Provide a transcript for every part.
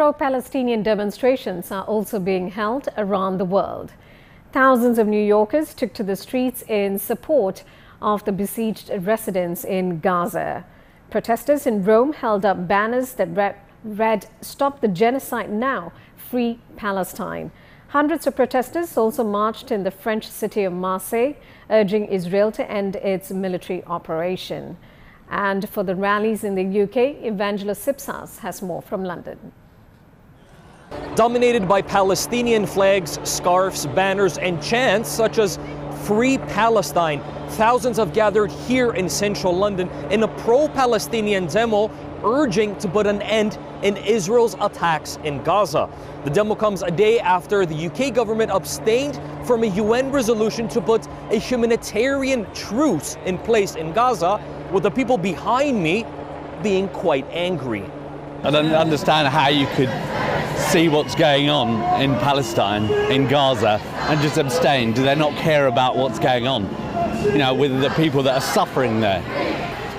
Pro Palestinian demonstrations are also being held around the world. Thousands of New Yorkers took to the streets in support of the besieged residents in Gaza. Protesters in Rome held up banners that read, read Stop the Genocide Now, Free Palestine. Hundreds of protesters also marched in the French city of Marseille, urging Israel to end its military operation. And for the rallies in the UK, Evangelos Sipsas has more from London. Dominated by Palestinian flags, scarves, banners, and chants such as Free Palestine, thousands have gathered here in central London in a pro Palestinian demo urging to put an end in Israel's attacks in Gaza. The demo comes a day after the UK government abstained from a UN resolution to put a humanitarian truce in place in Gaza, with the people behind me being quite angry. I don't understand how you could see what's going on in Palestine, in Gaza, and just abstain? Do they not care about what's going on? You know, with the people that are suffering there.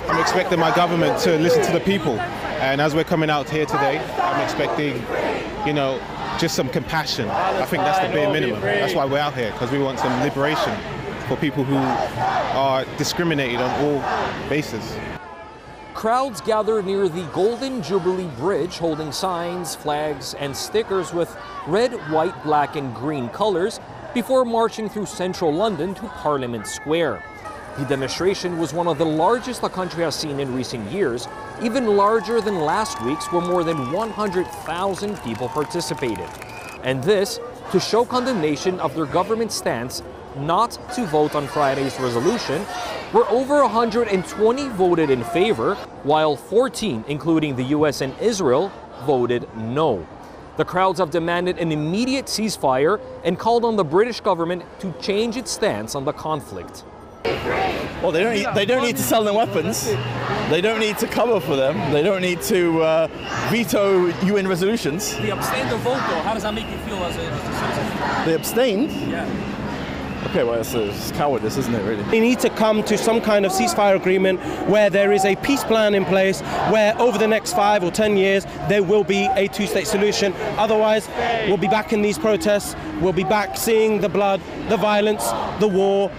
I'm expecting my government to listen to the people. And as we're coming out here today, I'm expecting, you know, just some compassion. I think that's the bare minimum. That's why we're out here, because we want some liberation for people who are discriminated on all bases. Crowds gather near the Golden Jubilee Bridge holding signs, flags, and stickers with red, white, black, and green colors before marching through central London to Parliament Square. The demonstration was one of the largest the country has seen in recent years, even larger than last week's, where more than 100,000 people participated. And this to show condemnation of their government stance not to vote on Friday's resolution, where over 120 voted in favor, while 14, including the US and Israel, voted no. The crowds have demanded an immediate ceasefire and called on the British government to change its stance on the conflict. Well, they don't need, they don't need to sell them weapons. They don't need to cover for them. They don't need to uh, veto UN resolutions. They abstained to vote, though. How does that make you feel as a, as a citizen? They abstained? Yeah. Okay, well, it's, it's cowardice, isn't it, really? We need to come to some kind of ceasefire agreement where there is a peace plan in place, where over the next five or ten years there will be a two state solution. Otherwise, we'll be back in these protests, we'll be back seeing the blood, the violence, the war.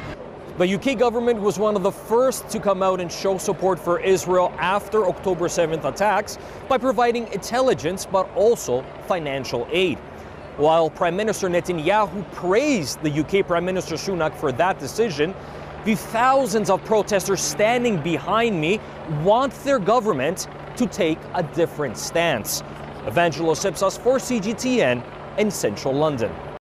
The UK government was one of the first to come out and show support for Israel after October 7th attacks by providing intelligence but also financial aid. While Prime Minister Netanyahu praised the UK Prime Minister Sunak for that decision, the thousands of protesters standing behind me want their government to take a different stance. Evangelos Sipsas for CGTN in central London.